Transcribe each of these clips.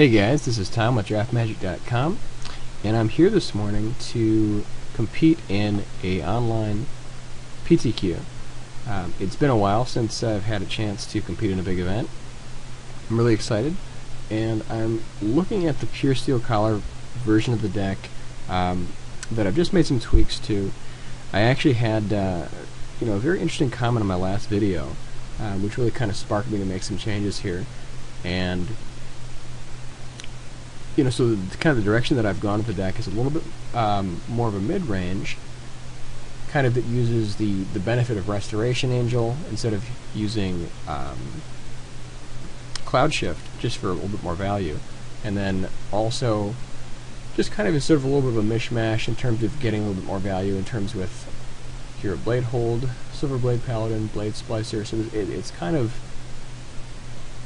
Hey guys, this is Tom with DraftMagic.com, and I'm here this morning to compete in a online PTQ. Um, it's been a while since I've had a chance to compete in a big event. I'm really excited, and I'm looking at the Puresteel Collar version of the deck um, that I've just made some tweaks to. I actually had, uh, you know, a very interesting comment on my last video, uh, which really kind of sparked me to make some changes here, and you know, so the, kind of the direction that I've gone with the deck is a little bit um, more of a mid-range, kind of that uses the, the benefit of Restoration Angel instead of using um, Cloudshift just for a little bit more value. And then also just kind of instead of a little bit of a mishmash in terms of getting a little bit more value in terms with Hero Bladehold, Silver Blade Paladin, Blade Splicer, so it, it's kind of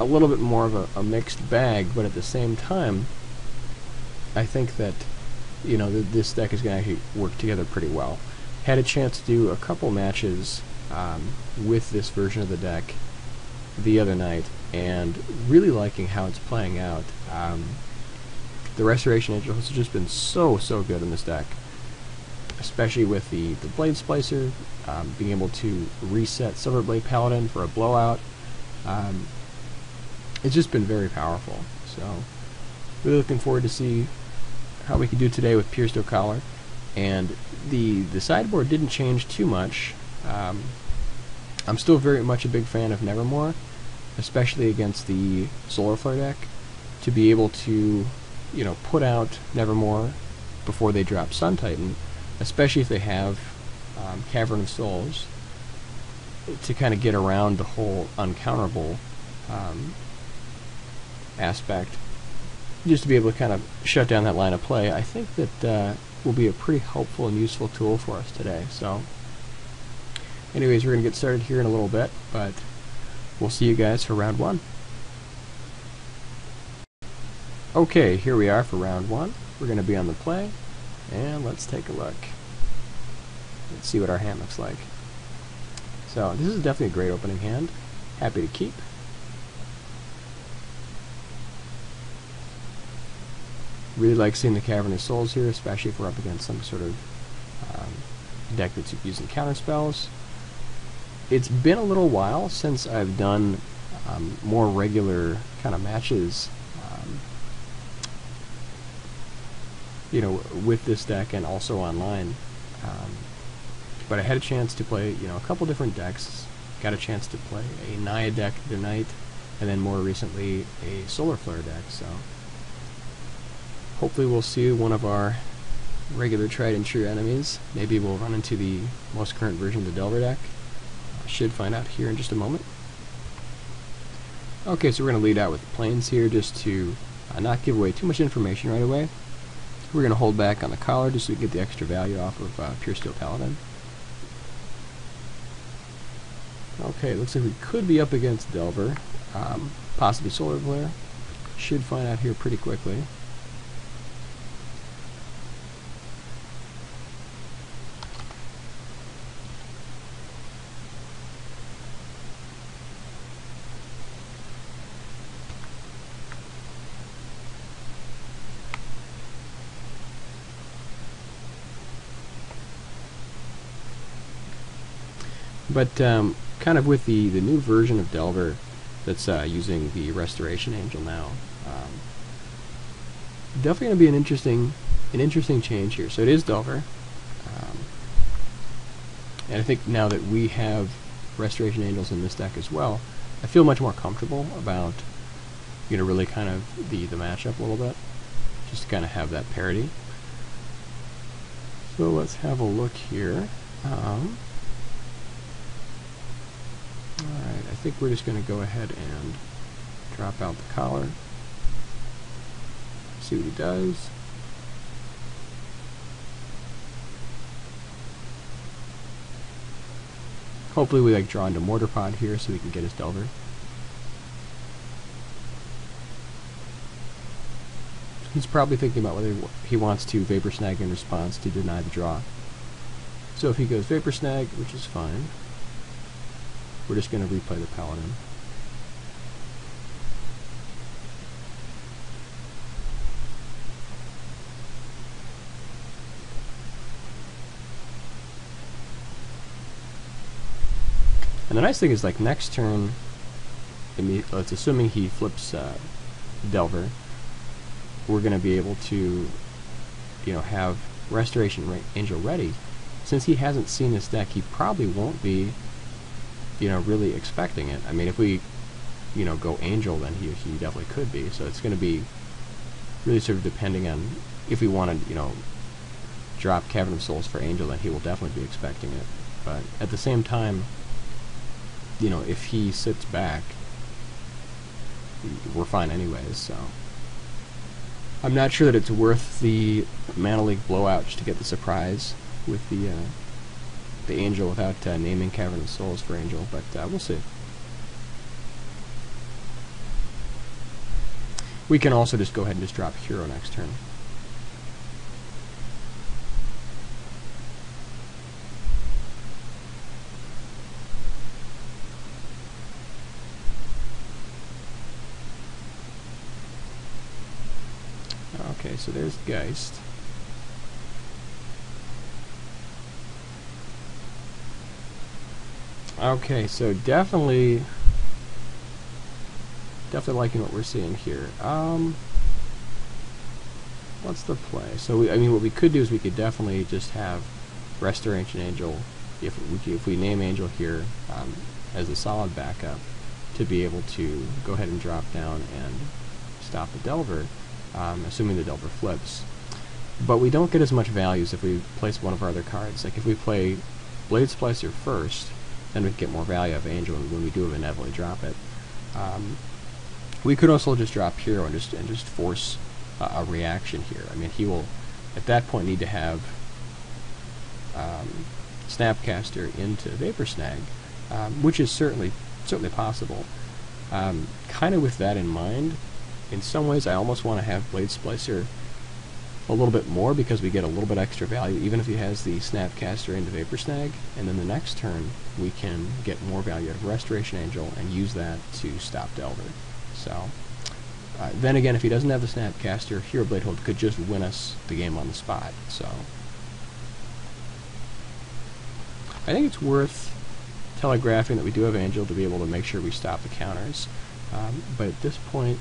a little bit more of a, a mixed bag, but at the same time, I think that you know th this deck is going to actually work together pretty well. Had a chance to do a couple matches um, with this version of the deck the other night, and really liking how it's playing out. Um, the Restoration Angel has just been so so good in this deck, especially with the the Blade Splicer, um, being able to reset Silverblade Paladin for a blowout. Um, it's just been very powerful. So, really looking forward to see how we could do today with Puresteel Collar. And the the sideboard didn't change too much. Um, I'm still very much a big fan of Nevermore, especially against the Solar Flare deck. To be able to, you know, put out Nevermore before they drop Sun Titan, especially if they have um, Cavern of Souls, to kind of get around the whole uncounterable um, aspect just to be able to kind of shut down that line of play, I think that uh, will be a pretty helpful and useful tool for us today. So, anyways, we're going to get started here in a little bit, but we'll see you guys for round one. Okay, here we are for round one. We're going to be on the play, and let's take a look. Let's see what our hand looks like. So, this is definitely a great opening hand. Happy to keep. Really like seeing the Cavern of Souls here, especially if we're up against some sort of um, deck that's using counter spells. It's been a little while since I've done um, more regular kind of matches, um, you know, with this deck and also online. Um, but I had a chance to play, you know, a couple different decks. Got a chance to play a Naya deck tonight, and then more recently a Solar Flare deck. So hopefully we'll see one of our regular tried and true enemies. Maybe we'll run into the most current version of the Delver deck. Should find out here in just a moment. Okay, so we're going to lead out with Plains here just to uh, not give away too much information right away. We're going to hold back on the collar just so we get the extra value off of uh, Puresteel Paladin. Okay, looks like we could be up against Delver, um, possibly Solar Flare. Should find out here pretty quickly. But um, kind of with the, the new version of Delver that's uh, using the Restoration Angel now, um, definitely going to be an interesting an interesting change here. So it is Delver, um, and I think now that we have Restoration Angels in this deck as well, I feel much more comfortable about you know really kind of the the matchup a little bit, just to kind of have that parity. So let's have a look here. Um, Alright, I think we're just going to go ahead and drop out the collar. See what he does. Hopefully we like draw into Mortar Pod here so we can get his Delver. He's probably thinking about whether he wants to Vapor Snag in response to deny the draw. So if he goes Vapor Snag, which is fine, we're just going to replay the paladin. And the nice thing is, like, next turn, uh, it's assuming he flips uh, Delver, we're going to be able to, you know, have Restoration Angel ready. Since he hasn't seen this deck, he probably won't be you know, really expecting it. I mean, if we, you know, go Angel, then he, he definitely could be. So it's going to be really sort of depending on if we want to, you know, drop Cavern of Souls for Angel, then he will definitely be expecting it. But at the same time, you know, if he sits back, we're fine anyways, so. I'm not sure that it's worth the Mana Leak blowout just to get the surprise with the uh, the Angel without uh, naming Cavern of Souls for Angel, but uh, we'll see. We can also just go ahead and just drop Hero next turn. Okay, so there's Geist. Okay, so definitely definitely liking what we're seeing here. Um, what's the play? So, we, I mean, what we could do is we could definitely just have Restoration Angel, if we, if we name Angel here, um, as a solid backup, to be able to go ahead and drop down and stop the Delver um, assuming the Delver flips. But we don't get as much values if we place one of our other cards. Like if we play Blade Splicer first, then we can get more value of Angel when we do inevitably drop it. Um, we could also just drop Hero and just and just force uh, a reaction here. I mean, he will at that point need to have um, Snapcaster into Vapor Snag, um, which is certainly certainly possible. Um, kind of with that in mind, in some ways I almost want to have Blade Splicer a little bit more because we get a little bit extra value even if he has the Snapcaster into Vapor Snag and then the next turn we can get more value out of Restoration Angel and use that to stop Delver. So uh, then again if he doesn't have the Snapcaster, Hero Bladehold could just win us the game on the spot. So I think it's worth telegraphing that we do have Angel to be able to make sure we stop the counters. Um, but at this point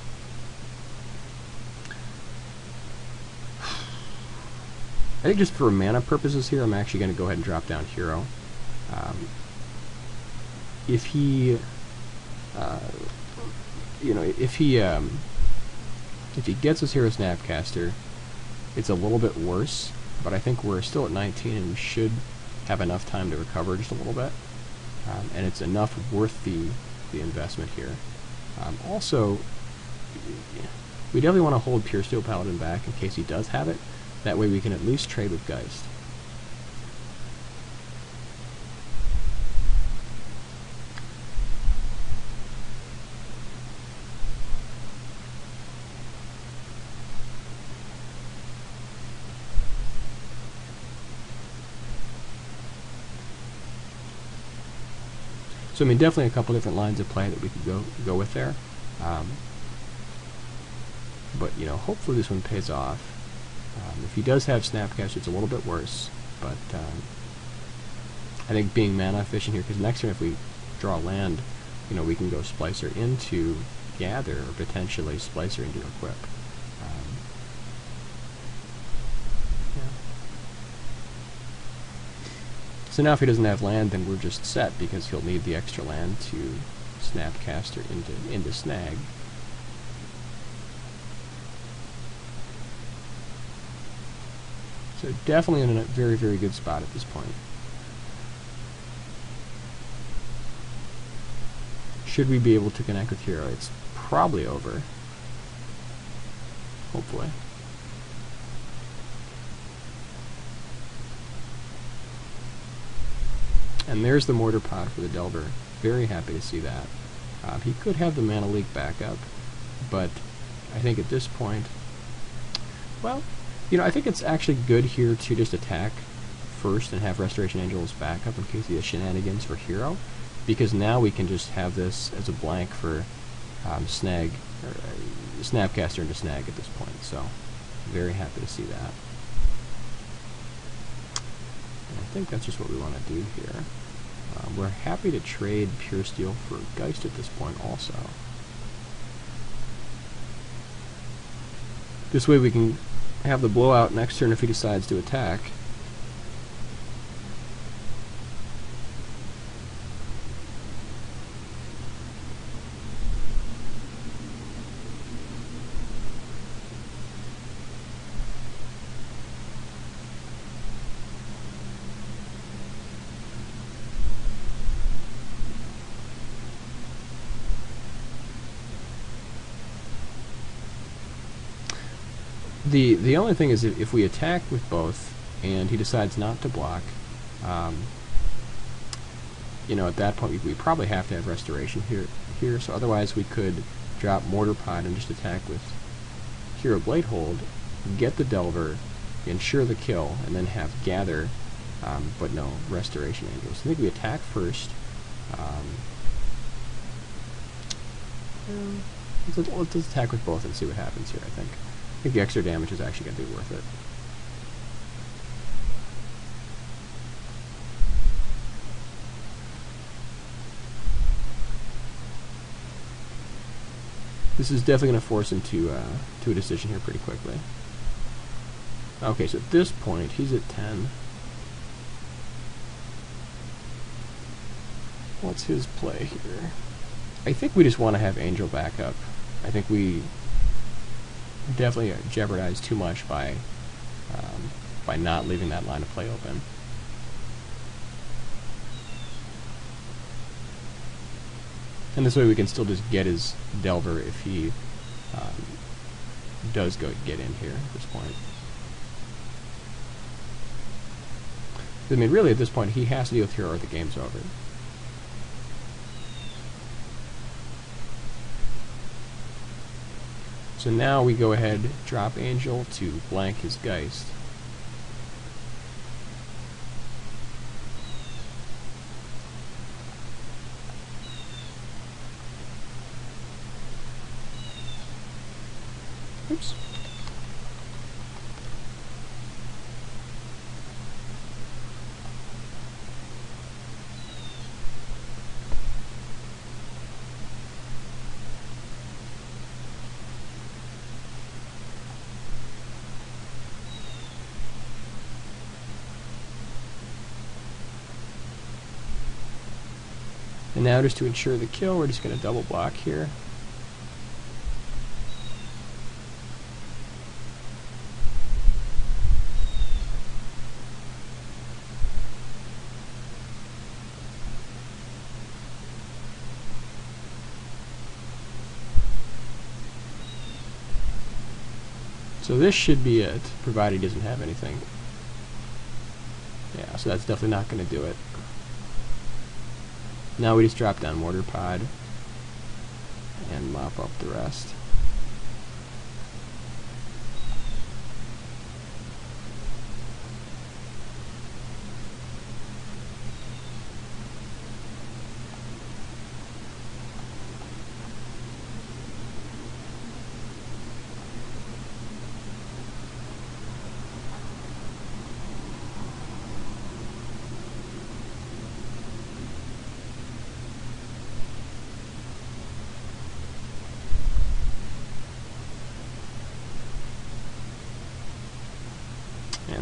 I think just for mana purposes here, I'm actually going to go ahead and drop down Hero. Um, if he, uh, you know, if he, um, if he gets his Hero Snapcaster, it's a little bit worse, but I think we're still at 19 and we should have enough time to recover just a little bit. Um, and it's enough worth the, the investment here. Um, also, we definitely want to hold Puresteel Paladin back in case he does have it, that way we can at least trade with Geist. So I mean, definitely a couple different lines of play that we could go go with there. Um, but you know, hopefully this one pays off. Um, if he does have Snapcaster, it's a little bit worse, but um, I think being mana efficient here, because next turn if we draw land, you know, we can go Splicer into Gather, or potentially Splicer into Equip. Um, yeah. So now if he doesn't have land, then we're just set, because he'll need the extra land to Snapcaster into, into Snag. So definitely in a very, very good spot at this point. Should we be able to connect with Hero? It's probably over. Hopefully. And there's the mortar pod for the Delver. Very happy to see that. Uh, he could have the mana leak back up, but I think at this point, well, you know, I think it's actually good here to just attack first and have Restoration Angels back up in case he has shenanigans for Hero, because now we can just have this as a blank for um, Snag, or uh, Snapcaster into Snag at this point, so very happy to see that. And I think that's just what we want to do here. Um, we're happy to trade Puresteel for Geist at this point also. This way we can have the blowout next turn if he decides to attack. The the only thing is if, if we attack with both and he decides not to block, um, you know, at that point we, we, probably have to have restoration here. Here, so otherwise we could drop mortar pod and just attack with hero Bladehold, get the delver, ensure the kill, and then have gather, um, but no restoration angels. I think we attack first. Um, let's, let's attack with both and see what happens here. I think think the extra damage is actually going to be worth it. This is definitely going to force him to, uh, to a decision here pretty quickly. Okay, so at this point, he's at 10. What's his play here? I think we just want to have Angel back up. I think we definitely jeopardized too much by um, by not leaving that line of play open. And this way we can still just get his Delver if he um, does go get in here at this point. I mean, really, at this point, he has to deal with Hero or the game's over. So now we go ahead, drop Angel to blank his Geist. And now just to ensure the kill, we're just going to double block here. So this should be it, provided he doesn't have anything. Yeah, so that's definitely not going to do it. Now we just drop down mortar pod and mop up the rest.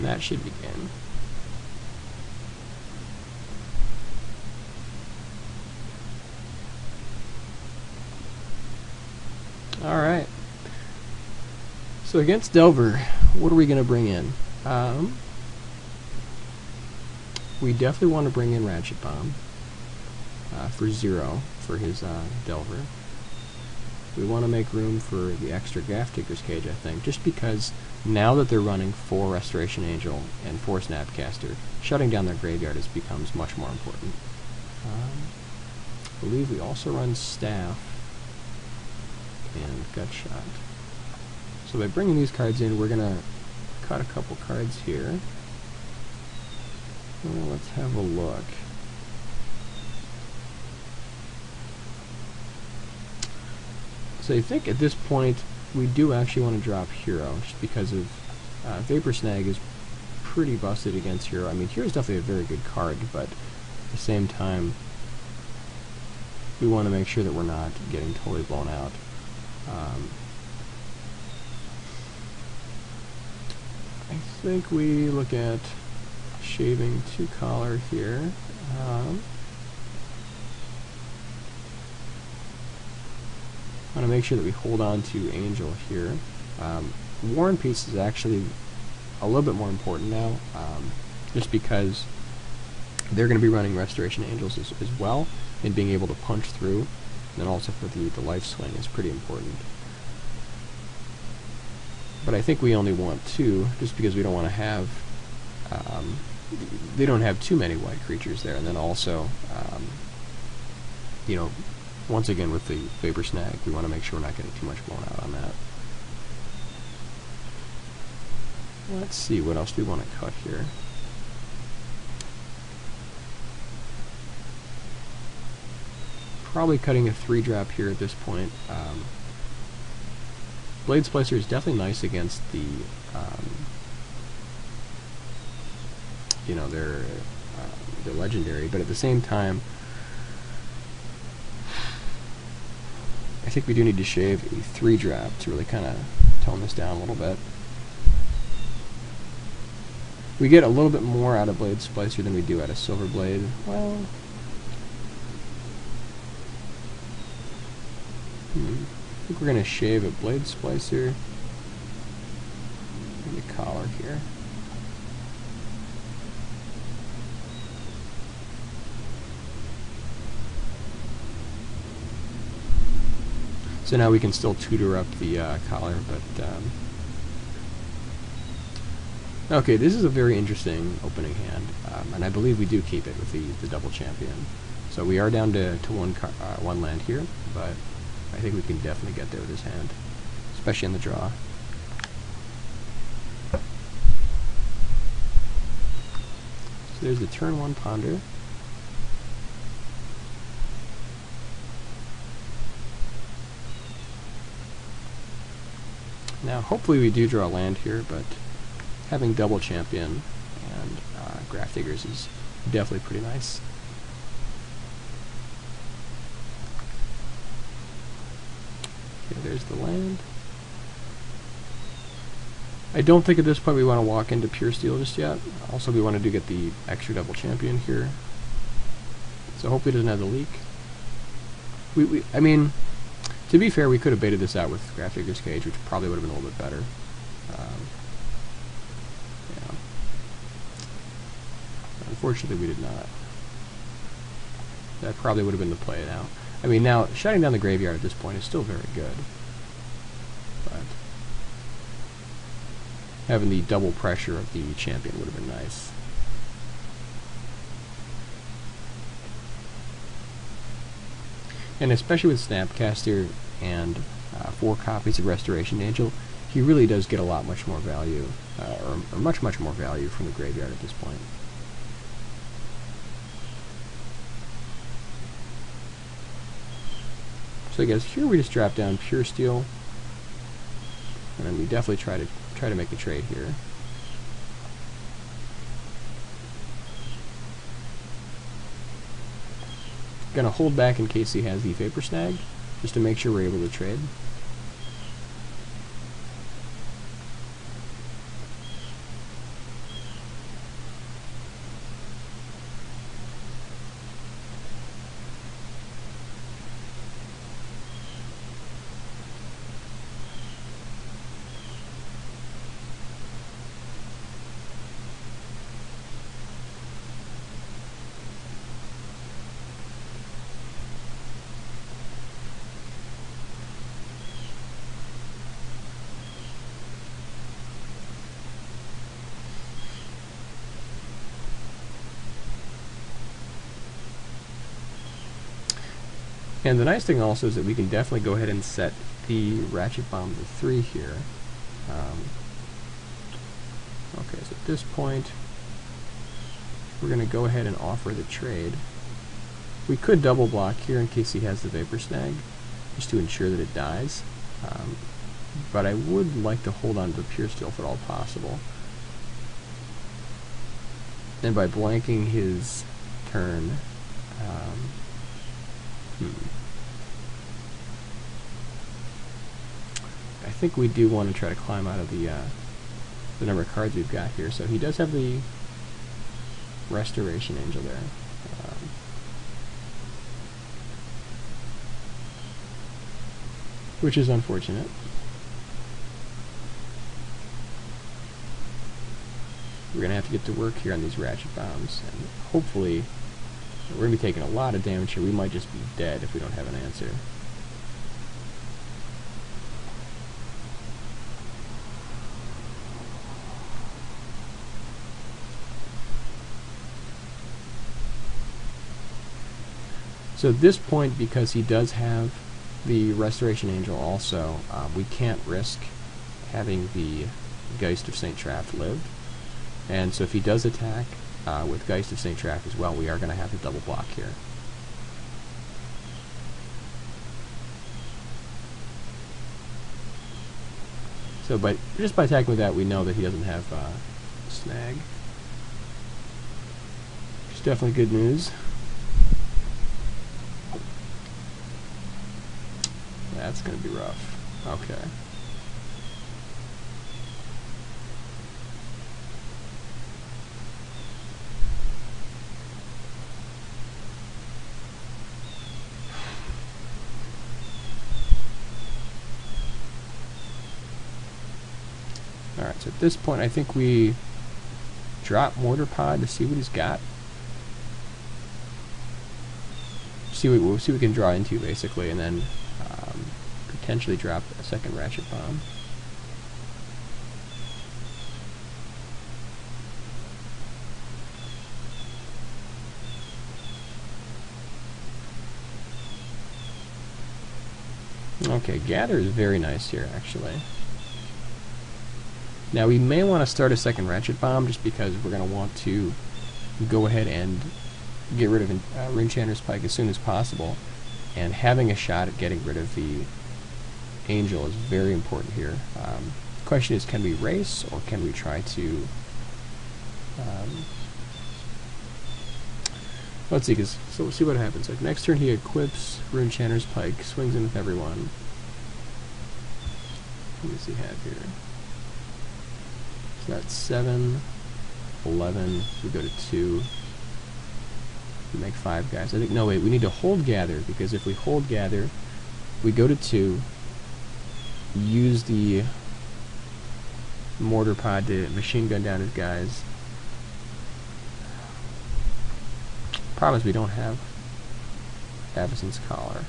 and should begin. Alright. So against Delver, what are we going to bring in? Um, we definitely want to bring in Ratchet Bomb uh, for zero for his uh, Delver. We want to make room for the extra Grafdigger's Cage, I think, just because now that they're running four Restoration Angel and four Snapcaster, shutting down their graveyard is, becomes much more important. Um, I believe we also run Staff and Gutshot. So by bringing these cards in, we're going to cut a couple cards here. Well, let's have a look. So I think at this point we do actually want to drop Hero, just because of uh, Vapor Snag is pretty busted against Hero. I mean, Hero is definitely a very good card, but at the same time, we want to make sure that we're not getting totally blown out. Um, I think we look at shaving to collar here. Um, want to make sure that we hold on to Angel here. Um, War and Peace is actually a little bit more important now, um, just because they're going to be running Restoration Angels as, as, well, and being able to punch through, and also for the, the life swing is pretty important. But I think we only want two, just because we don't want to have, um, they don't have too many white creatures there, and then also, um, you know, once again with the Vapor Snag, we want to make sure we're not getting too much blown out on that. Let's see, what else do we want to cut here? Probably cutting a 3-drop here at this point. Um, Blade Splicer is definitely nice against the, um, you know, their, uh, their legendary, but at the same time, I think we do need to shave a 3-drop to really kind of tone this down a little bit. We get a little bit more out of Blade Splicer than we do out of Silverblade. Well... Hmm. I think we're going to shave a Blade Splicer and the collar here. So now we can still tutor up the uh, collar, but um, Okay, this is a very interesting opening hand, um, and I believe we do keep it with the, the double champion. So we are down to, to one uh, one land here, but I think we can definitely get there with this hand, especially in the draw. So there's the turn one ponder. Now, hopefully we do draw land here, but having double champion and uh, Grafdiggers is definitely pretty nice. Okay, there's the land. I don't think at this point we want to walk into puresteel just yet. Also, we want to get the extra double champion here. So hopefully it doesn't have the leak. We, we, I mean, to be fair, we could have baited this out with Grafdigger's Cage, which probably would have been a little bit better. Um, Unfortunately, we did not. That probably would have been the play now. I mean, now, shutting down the graveyard at this point is still very good. But having the double pressure of the champion would have been nice. And especially with Snapcaster and uh, four copies of Restoration Angel, he really does get a lot much more value, uh, or, or much, much more value from the graveyard at this point. So I guess here we just drop down puresteel. And we definitely try to try to make a trade here. Gonna hold back in case he has the vapor snag, just to make sure we're able to trade. And the nice thing also is that we can definitely go ahead and set the ratchet bomb to 3 here. Um, okay, so at this point, we're going to go ahead and offer the trade. We could double block here in case he has the Vapor Snag, just to ensure that it dies. Um, but I would like to hold on to the Puresteel if at all possible. And by blanking his turn. Um, hmm. I think we do want to try to climb out of the uh, the number of cards we've got here. So he does have the Restoration Angel there. Um, which is unfortunate. We're going to have to get to work here on these ratchet bombs, and hopefully we're going to be taking a lot of damage here. We might just be dead if we don't have an answer. So at this point, because he does have the Restoration Angel also, uh, we can't risk having the Geist of St. Traft live. And so if he does attack uh, with Geist of St. Traft as well, we are going to have to double block here. So but just by attacking with that, we know that he doesn't have uh, Snag. Which is definitely good news. That's going to be rough. Okay. Alright, so at this point I think we drop Mortar Pod to see what he's got. See what, we'll see what we can draw into basically, and then potentially drop a second ratchet bomb. Okay, gather is very nice here, actually. Now, we may want to start a second ratchet bomb just because we're going to want to go ahead and get rid of uh, Runechanter's Pike as soon as possible. And having a shot at getting rid of the angel is very important here. Um, question is, can we race or can we try to... Um, let's see, cause, so we'll see what happens. Like next turn he equips Runechanter's Pike, swings in with everyone. What does he have here? So that's 7, 11, we go to 2. We make 5 guys. I think, no wait, we need to hold gather, because if we hold gather, we go to 2, use the mortar pod to machine gun down his guys. Problem is we don't have Avacyn's Collar.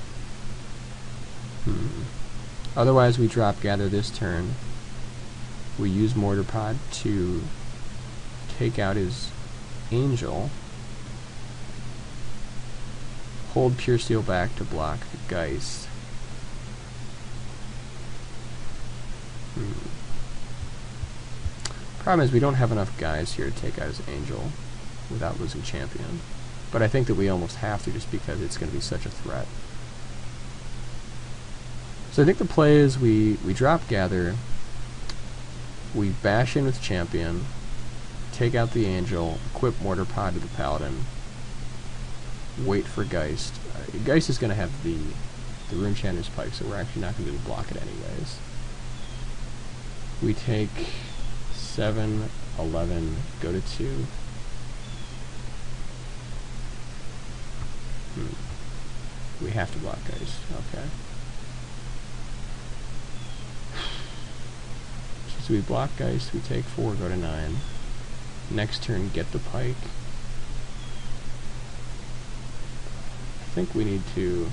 Hmm. Otherwise we drop gather this turn. We use mortar pod to take out his angel. Hold pure steel back to block the Geist. Hmm. Problem is we don't have enough guys here to take out his angel without losing champion. But I think that we almost have to just because it's going to be such a threat. So I think the play is we, we drop Gather, we bash in with Champion, take out the Angel, equip Mortar Pod to the Paladin, wait for Geist. Uh, Geist is going to have the, the Runechanter's Pike, so we're actually not going to be able to block it anyways we take 7, 11, go to 2. Hmm. We have to block guys. Okay. So we block guys, we take 4, go to 9. Next turn, get the pike. I think we need to...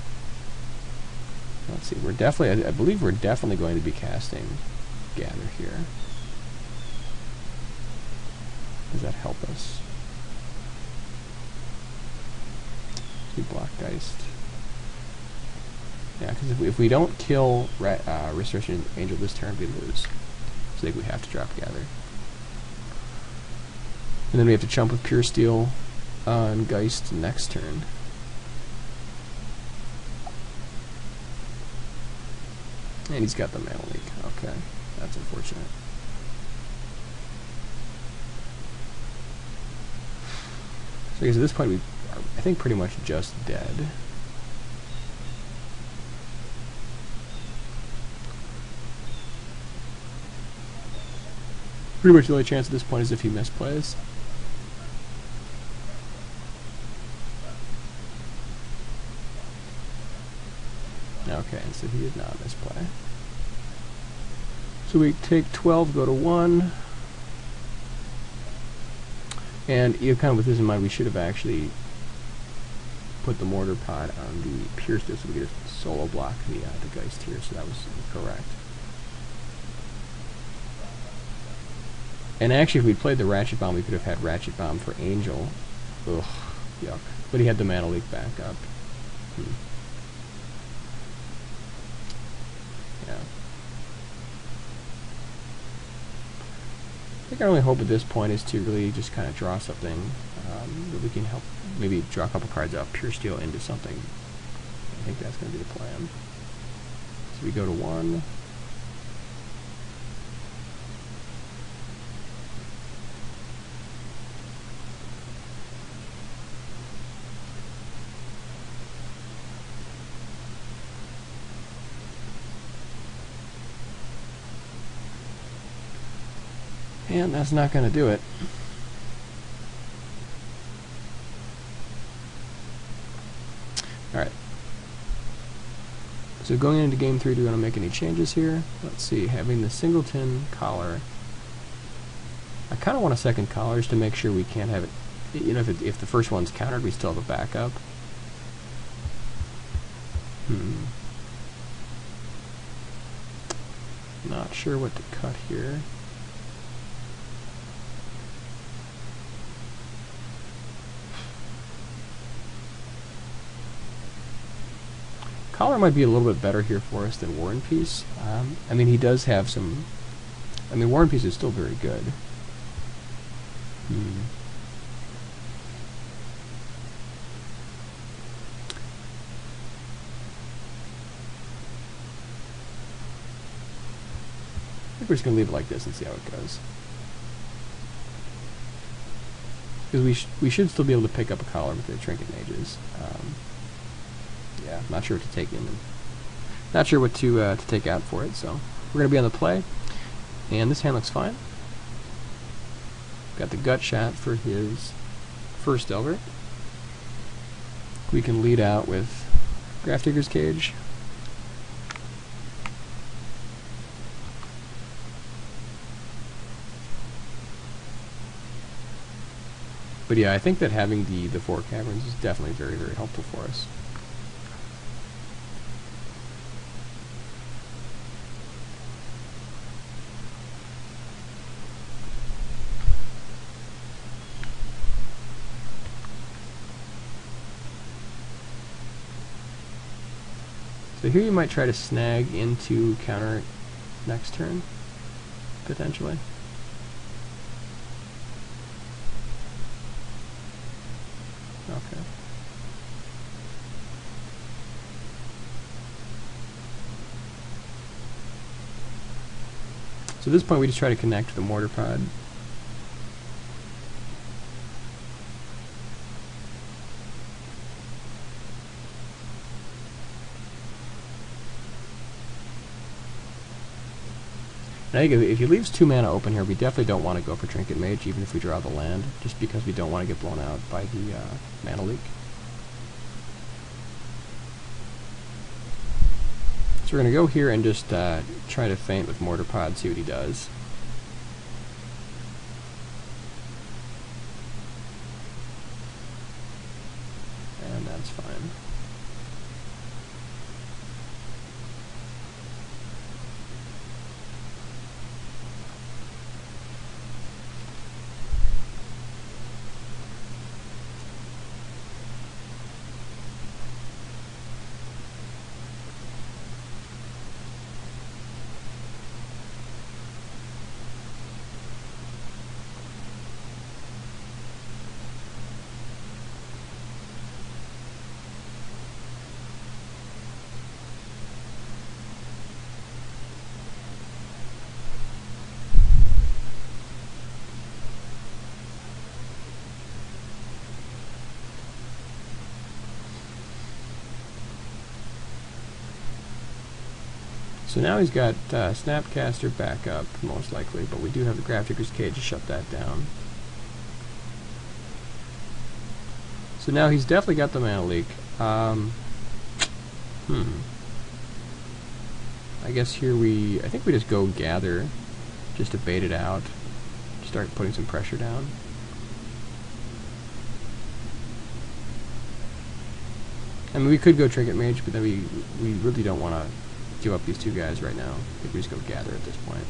Let's see, we're definitely... I, I believe we're definitely going to be casting gather here. Does that help us? We block Geist. Yeah, because if we, if we don't kill uh, Restoration Angel this turn, we lose. So I think we have to drop Gather. And then we have to chump with Puresteel on Geist next turn. And he's got the Mana Leak. Okay. That's unfortunate. So I guess at this point we are, I think pretty much just dead. Pretty much the only chance at this point is if he misplays. Okay, so he did not misplay. So we take 12, go to 1. And you know, kind of with this in mind, we should have actually put the mortar pod on the pierce disc so we could solo block the, uh, the Geist here, so that was correct. And actually, if we'd played the Ratchet Bomb, we could have had Ratchet Bomb for Angel. Ugh, yuck. But he had the Mana Leak back up. Hmm. Yeah. Think our only hope at this point is to really just kind of draw something um, that we can help, maybe draw a couple cards out, Puresteel into something. I think that's going to be the plan. So we go to one. And that's not going to do it. Alright. So going into game three, do we want to make any changes here? Let's see, having the singleton collar. I kind of want a second collar just to make sure we can't have it, you know, if, it, if the first one's countered, we still have a backup. Hmm. Not sure what to cut here. Collar might be a little bit better here for us than War and Peace. Um, I mean, he does have some... I mean, War and Peace is still very good. Hmm. I think we're just going to leave it like this and see how it goes. Because we, sh we should still be able to pick up a collar with the Trinket Mages. Um, yeah, not sure what to take in. Not sure what to uh, to take out for it. So we're going to be on the play, and this hand looks fine. Got the gut shot for his first Delver. We can lead out with Grafdigger's Cage. But yeah, I think that having the, the four caverns is definitely very, very helpful for us. So here you might try to snag into counter next turn, potentially. Okay. So at this point we just try to connect the mortar pod think if he leaves two mana open here, we definitely don't want to go for Trinket Mage, even if we draw the land, just because we don't want to get blown out by the uh, mana leak. So we're going to go here and just uh, try to feint with Mortar Pod, see what he does. So now he's got uh, Snapcaster backup, most likely, but we do have the Grafdigger's Cage to shut that down. So now he's definitely got the mana leak. Um, hmm. I guess here we, I think we just go gather, just to bait it out, start putting some pressure down. I mean, we could go Trinket Mage, but then we, we really don't want to give up these two guys right now. I think we just go gather at this point.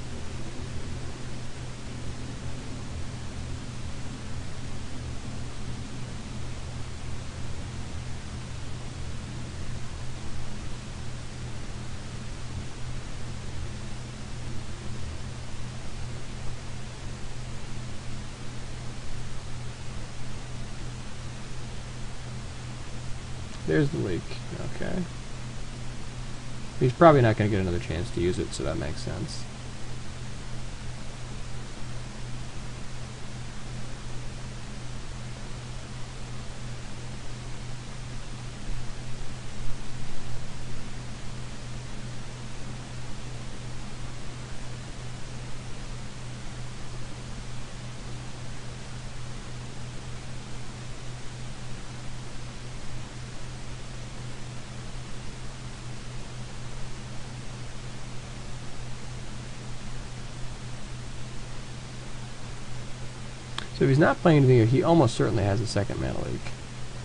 There's the leak. Okay. He's probably not going to get another chance to use it, so that makes sense. So if he's not playing anything, he almost certainly has a second mana leak.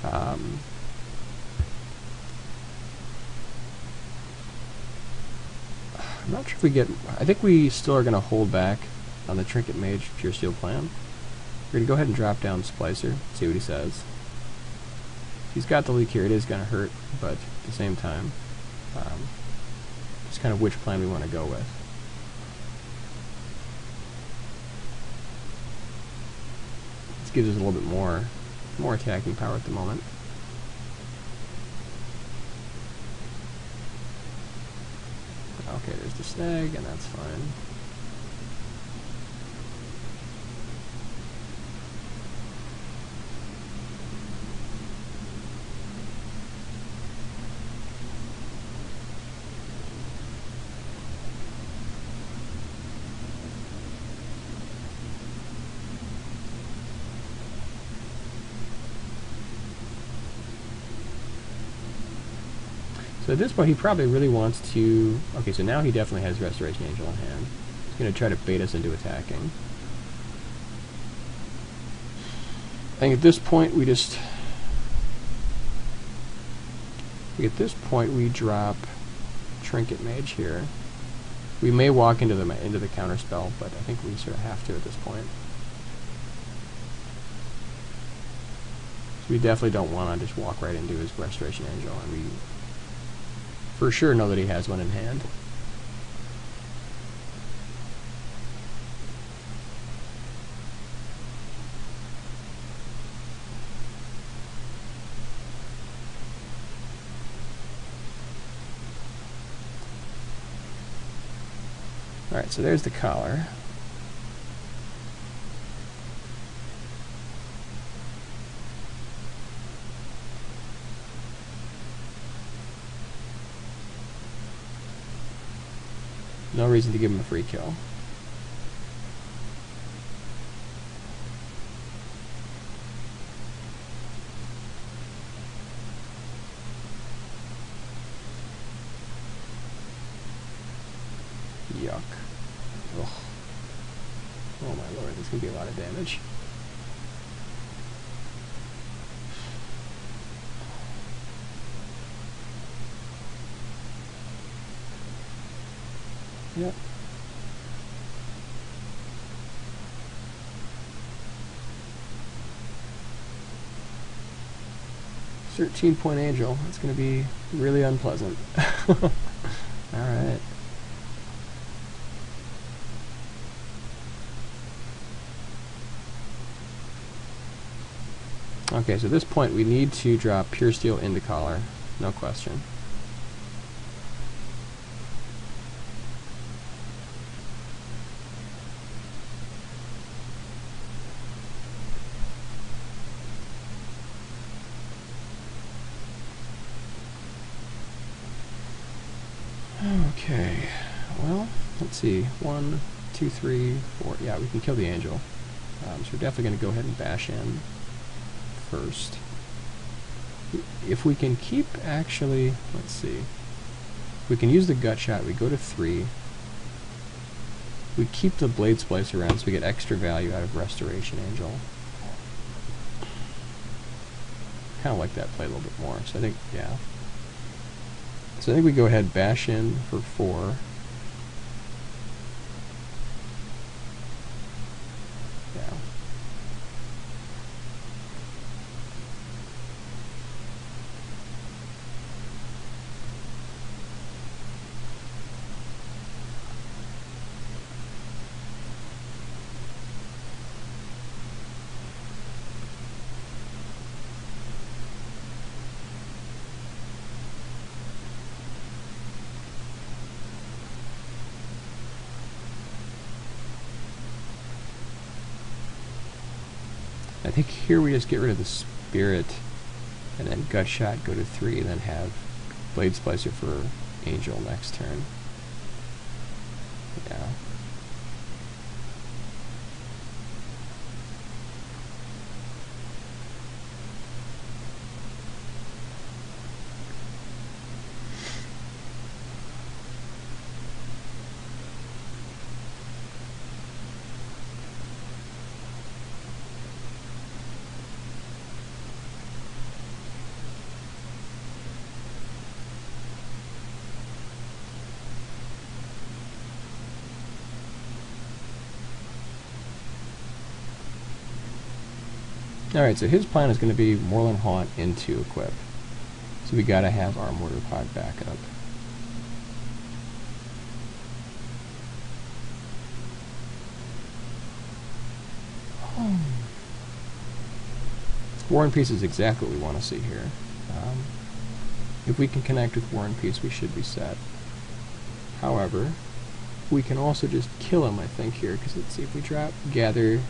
Um, I'm not sure if we get... I think we still are going to hold back on the Trinket Mage Puresteel plan. We're going to go ahead and drop down Splicer, see what he says. He's got the leak here, it is going to hurt, but at the same time, um, just kind of which plan we want to go with. Gives us a little bit more more attacking power at the moment. Okay, there's the snag, and that's fine. At this point, he probably really wants to... Okay, so now he definitely has Restoration Angel in hand. He's going to try to bait us into attacking. I think at this point, we just... At this point, we drop Trinket Mage here. We may walk into the into the counter spell, but I think we sort of have to at this point. So we definitely don't want to just walk right into his Restoration Angel, and we for sure know that he has one in hand. Alright, so there's the collar. No reason to give him a free kill. 15-point angel. It's going to be really unpleasant. All right. Okay, so at this point we need to drop puresteel into collar, no question. See, one, two, three, four. Yeah, we can kill the angel. Um, so we're definitely going to go ahead and bash in first. If we can keep actually, let's see, we can use the gut shot. We go to three. We keep the blade splice around so we get extra value out of Restoration Angel. Kind of like that play a little bit more. So I think, yeah. So I think we go ahead bash in for four. I think here we just get rid of the spirit and then gut shot go to three and then have blade splicer for angel next turn. Yeah. Alright, so his plan is going to be Moorland Haunt into equip. So we gotta have our mortar pod back up. War and Peace is exactly what we want to see here. Um, if we can connect with War and Peace, we should be set. However, we can also just kill him, I think, here, because let's see if we drop Gather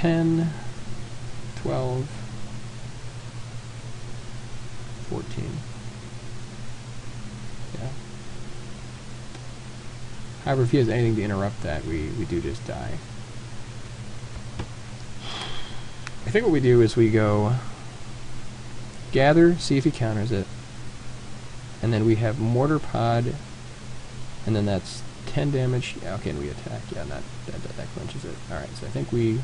10, 12, 14. Yeah. However, if he has anything to interrupt that, we, we do just die. I think what we do is we go gather, see if he counters it, and then we have mortar pod, and then that's 10 damage. Yeah, okay, and we attack. Yeah, that, that, that that clinches it. Alright, so I think we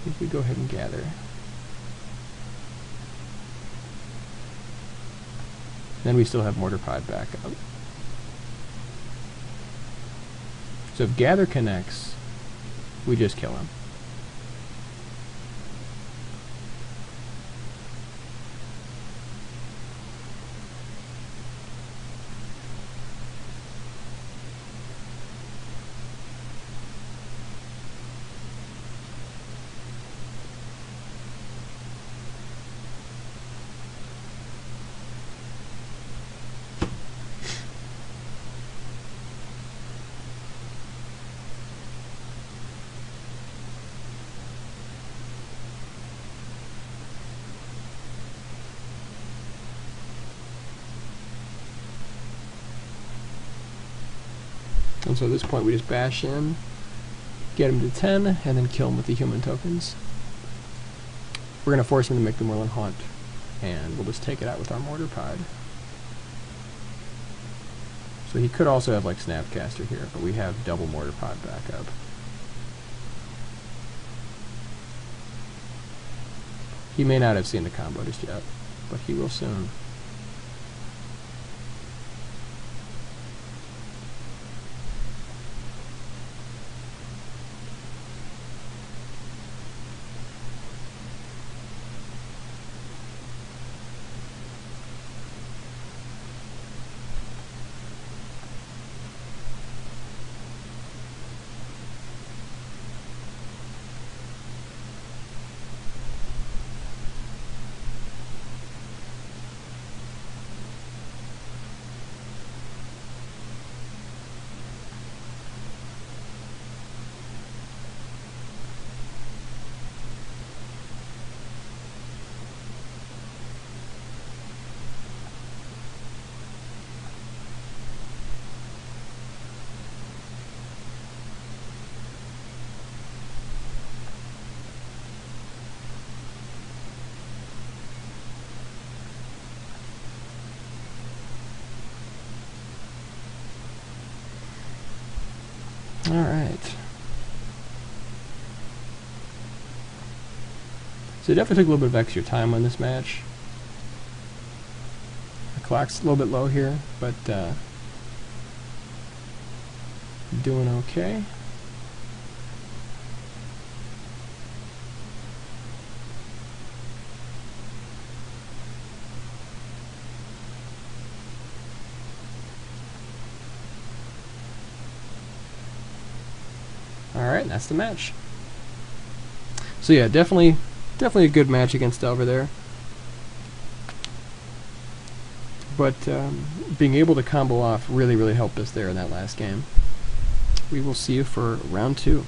I think we go ahead and gather. Then we still have mortar pod back up. So if gather connects, we just kill him. And so at this point we just bash in, get him to 10, and then kill him with the human tokens. We're going to force him to make the Moorland Haunt, and we'll just take it out with our Mortar Pod. So he could also have like Snapcaster here, but we have double Mortar Pod backup. He may not have seen the combo just yet, but he will soon. Alright. So it definitely took a little bit of extra time on this match. The clock's a little bit low here, but uh, doing okay. That's the match. So yeah, definitely definitely a good match against Delver there. But um, being able to combo off really, really helped us there in that last game. We will see you for round two.